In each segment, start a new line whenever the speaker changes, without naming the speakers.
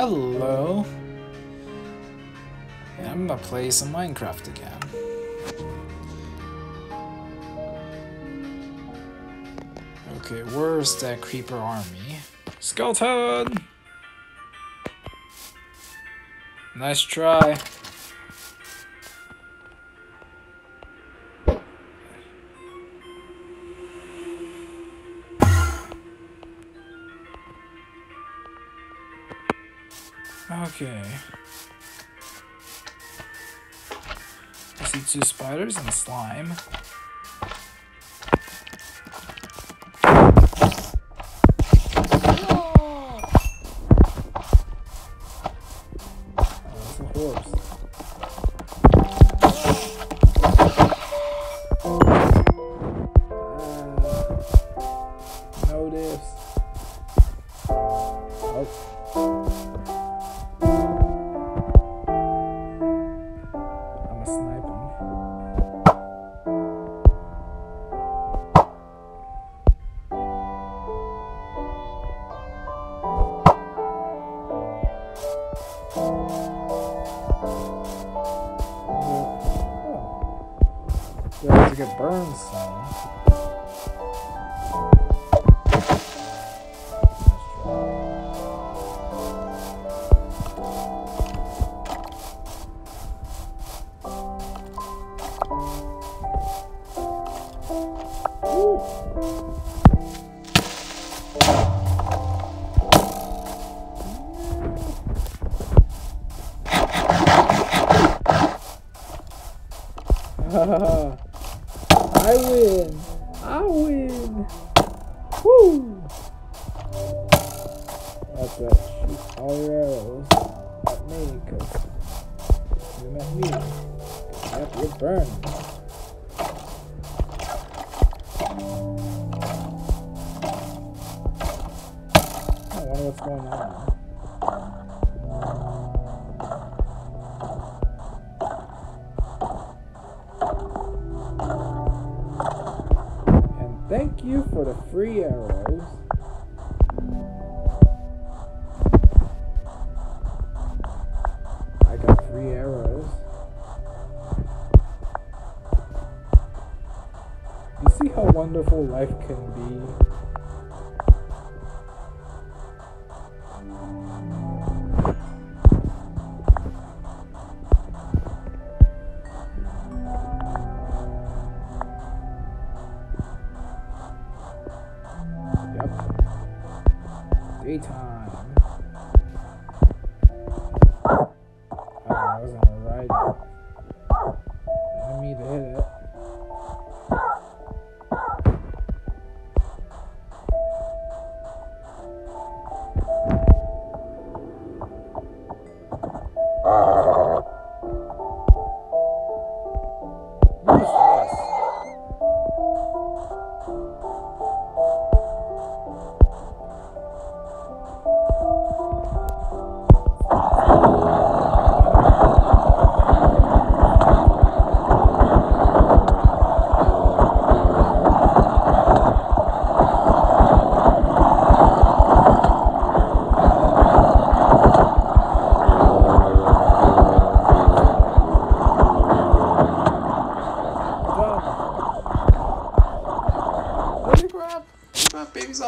Hello. Yeah, I'm gonna play some Minecraft again. Okay, where's that creeper army? Skeleton! Nice try. Okay. I see two spiders and slime. Oh, that's a horse. Woo! That's right. Shoot all your arrows at me, cause you met me. Yep, you're burned. I wonder what's going on. Thank you for the free arrows. I got free arrows. You see how wonderful life can be? حميدة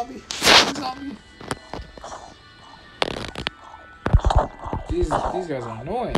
zombie! Zombie! These, these guys are annoying.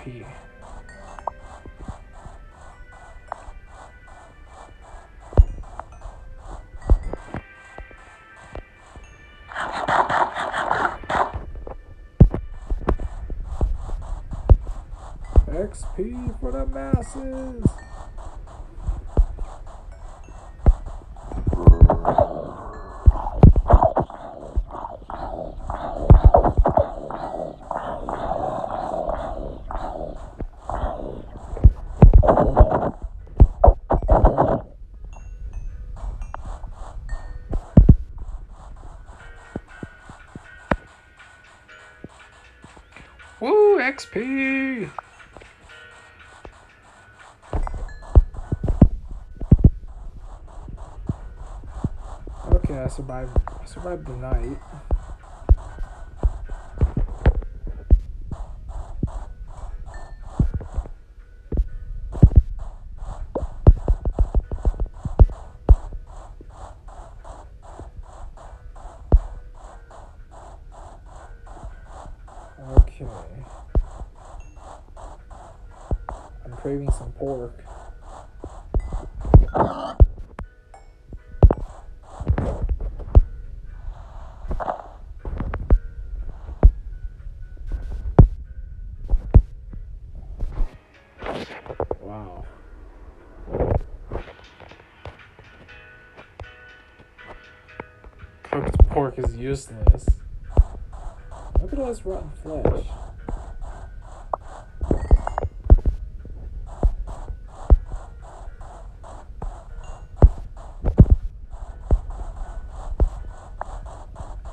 XP. XP for the masses. Woo, XP! Okay, I survived. I survived the night. Craving some pork. Wow. Cooked pork is useless. Look at all this rotten flesh.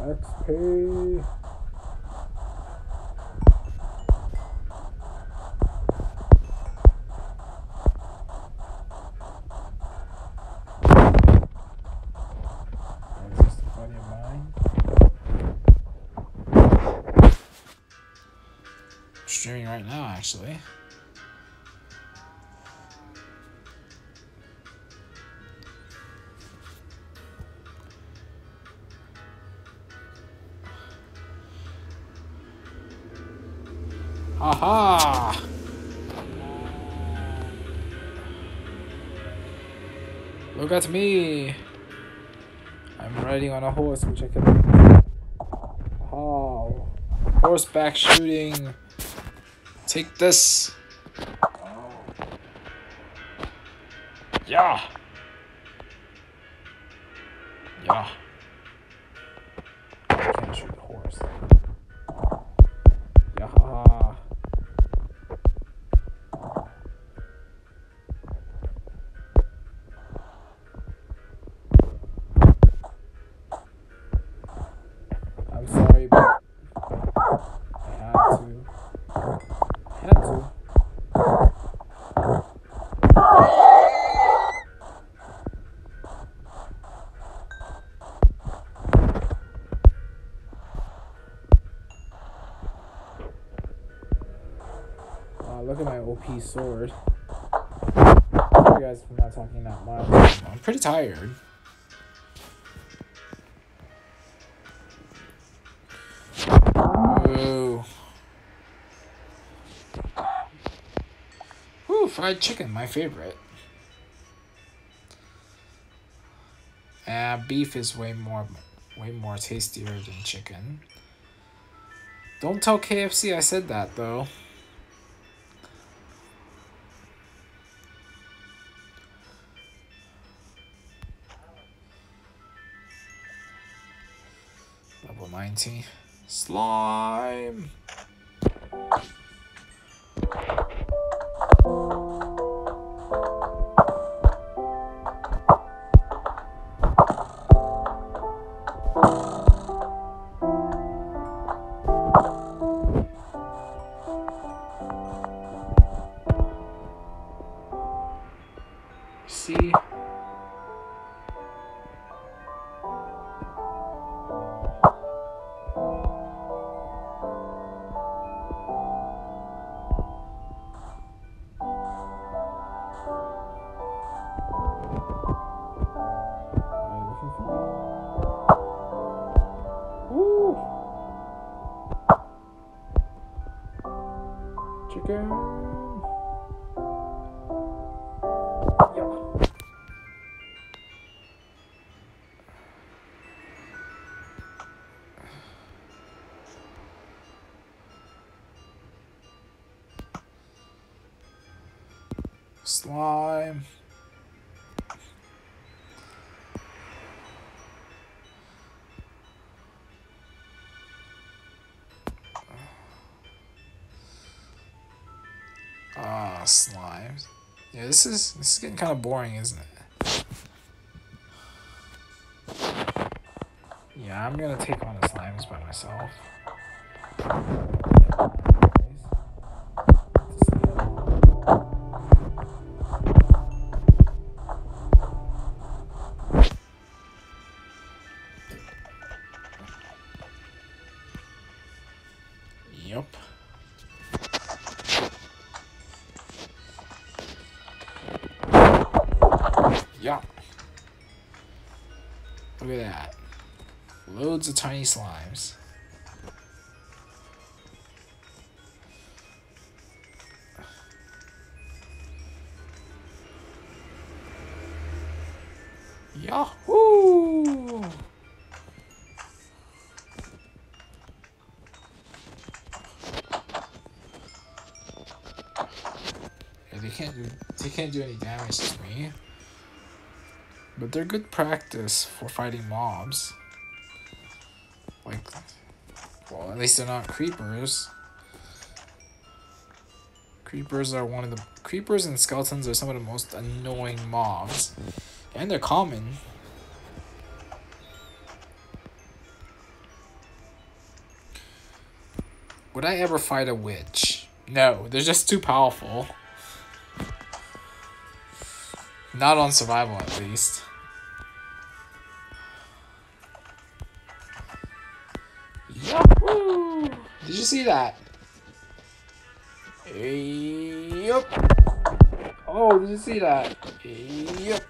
XP. Streaming right now, actually. At me! I'm riding on a horse, which I can. Oh, horseback shooting. Take this. Yeah. Yeah. Look at my OP sword. Sorry guys for not talking that much. I'm pretty tired. Ooh. Ooh, fried chicken, my favorite. Uh, beef is way more, way more tastier than chicken. Don't tell KFC I said that though. Level 19. Slime! See? Chicken! Slime. Slimes. Yeah, this is this is getting kind of boring, isn't it? Yeah, I'm gonna take on the slimes by myself. Look at that. Loads of tiny slimes. Yahoo! Yeah, they can't do they can't do any damage to me. But they're good practice for fighting mobs. Like well, at least they're not creepers. Creepers are one of the creepers and skeletons are some of the most annoying mobs. And they're common. Would I ever fight a witch? No, they're just too powerful. Not on survival, at least. Yahoo! Did you see that? Yep. Oh, did you see that? Yep.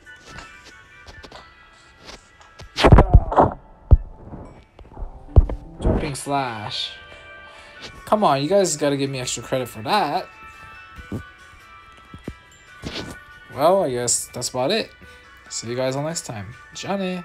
Jumping slash. Come on, you guys gotta give me extra credit for that. Well, I guess that's about it. See you guys all next time. Johnny.